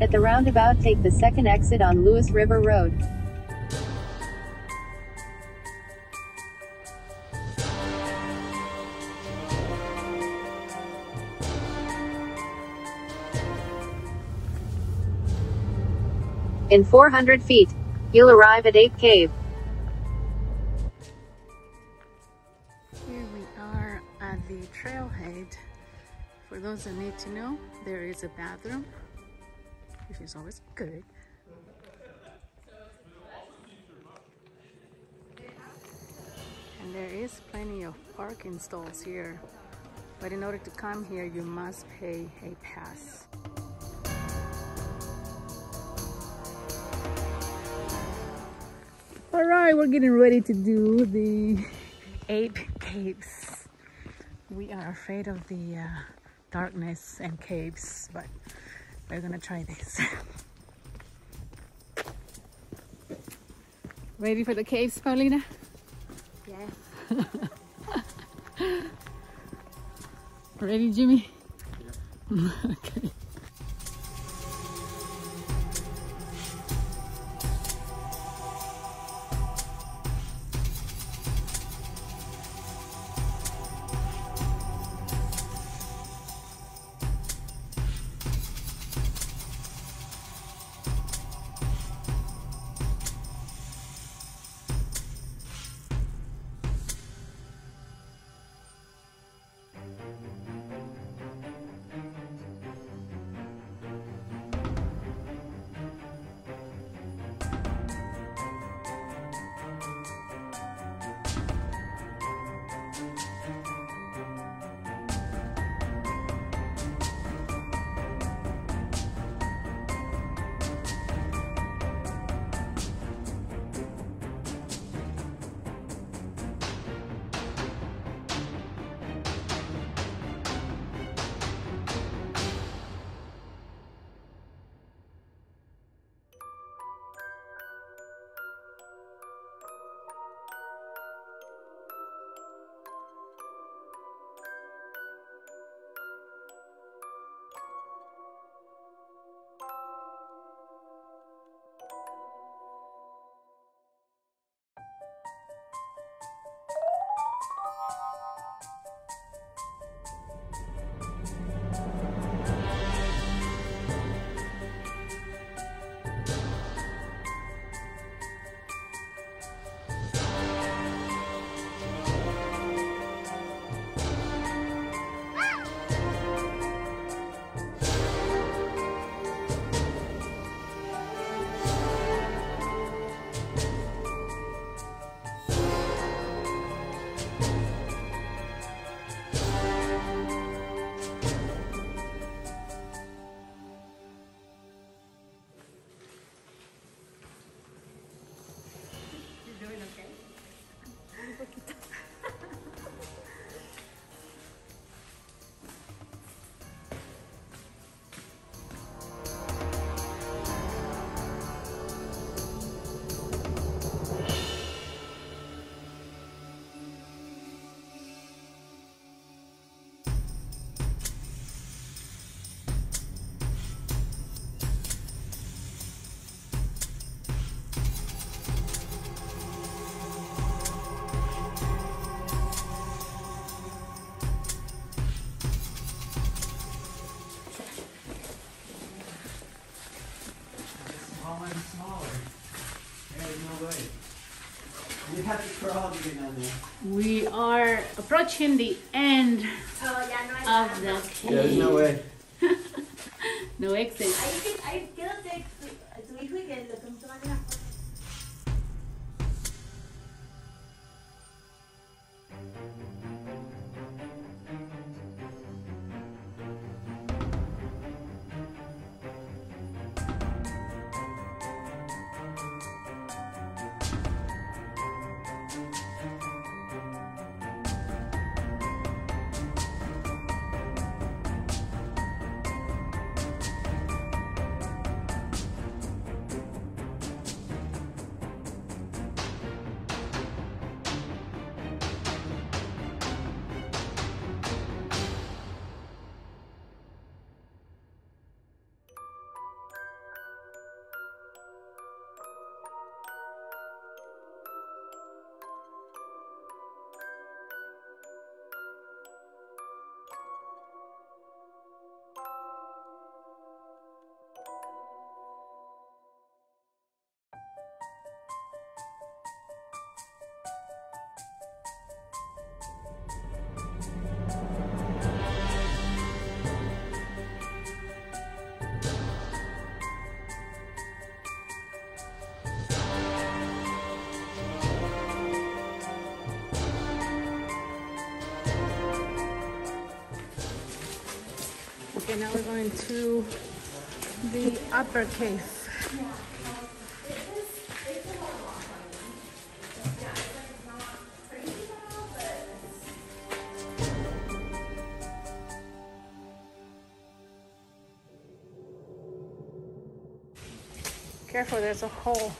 At the roundabout, take the second exit on Lewis River Road. In 400 feet, you'll arrive at Ape Cave. Here we are at the trailhead. For those that need to know, there is a bathroom, which is always good. And there is plenty of parking stalls here. But in order to come here, you must pay a pass. All right, we're getting ready to do the ape caves. We are afraid of the uh, darkness and caves, but we're gonna try this. Ready for the caves, Paulina? Yes. Ready, Jimmy? Yeah. okay. We are approaching the end ya no hay of the cave. Yeah, there's no way. No exit. Okay, now we're going to the upper cave. Careful, there's a hole.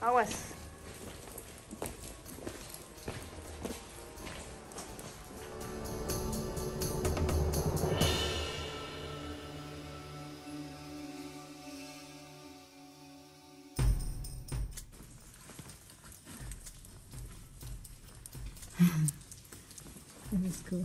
Aguas. That is cool.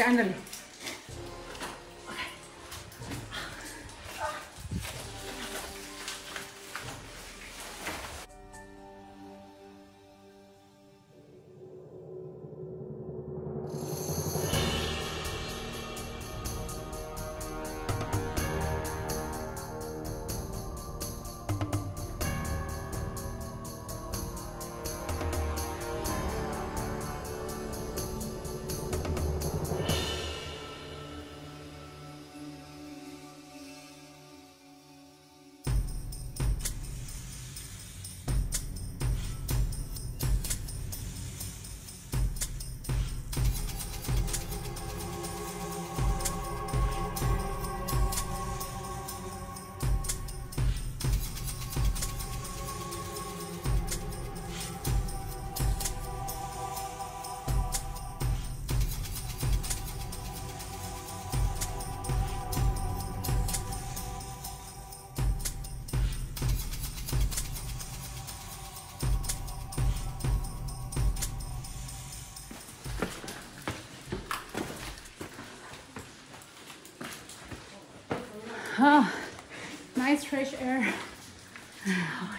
تعمل Oh, nice fresh air. Oh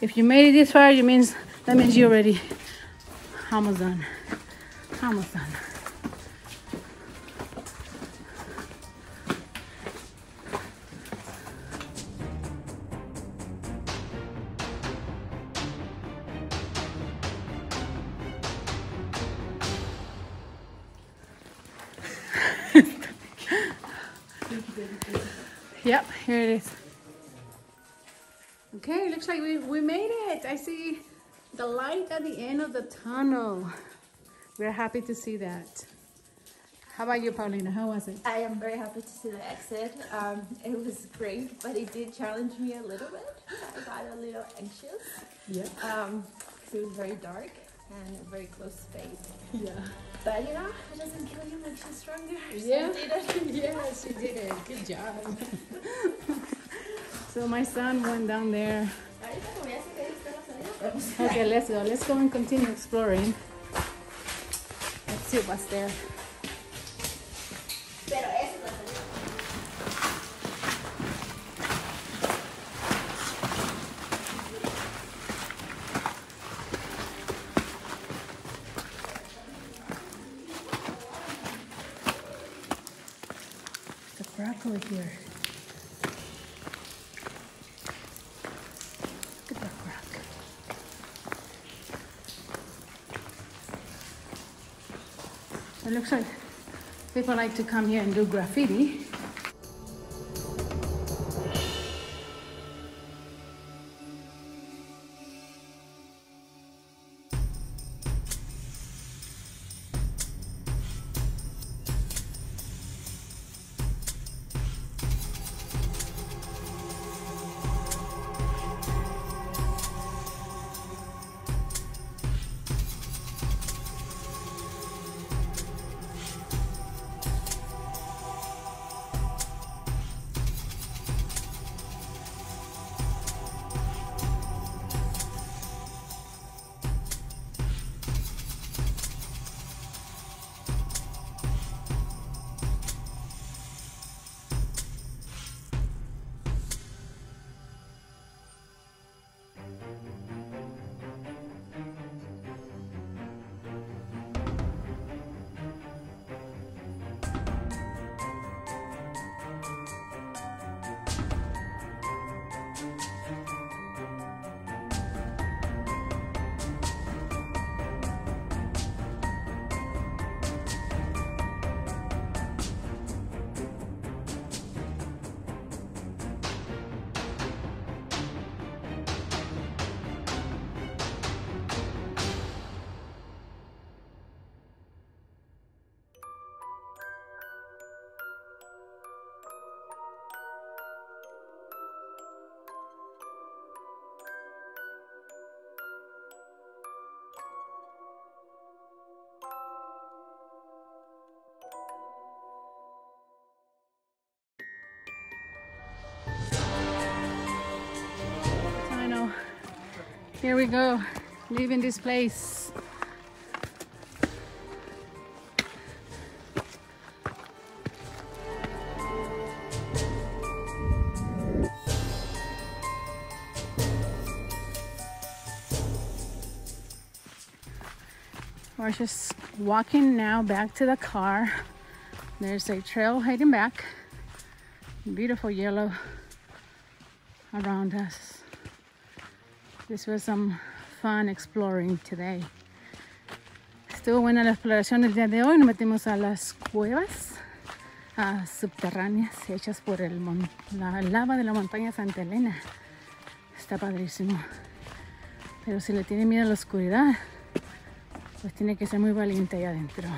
if you made it this far, you means that means you're already almost done. Almost done. Yep, here it is. Okay, looks like we, we made it. I see the light at the end of the tunnel. We're happy to see that. How about you, Paulina? How was it? I am very happy to see the exit. Um, it was great, but it did challenge me a little bit. I got a little anxious Yeah. um, 'cause it was very dark and a very close space. Yeah. But you know, it doesn't kill you, makes you stronger. So Yeah. I did it. Yes, you did it. Good job. so my son went down there. Ahorita como ya sé que ahí está la salida, podemos Okay, let's go. Let's go and continue exploring. Let's see what's there. Here. Rock. It looks like people like to come here and do graffiti. Here we go, leaving this place. We're just walking now back to the car. There's a trail heading back. Beautiful yellow around us. This was some fun exploring today. Estuvo buena la exploración el día de hoy. Nos metimos a las cuevas subterráneas hechas por la lava de la montaña Santa Elena. Está padrísimo. Pero si le tiene miedo a la oscuridad, pues tiene que ser muy valiente ahí adentro.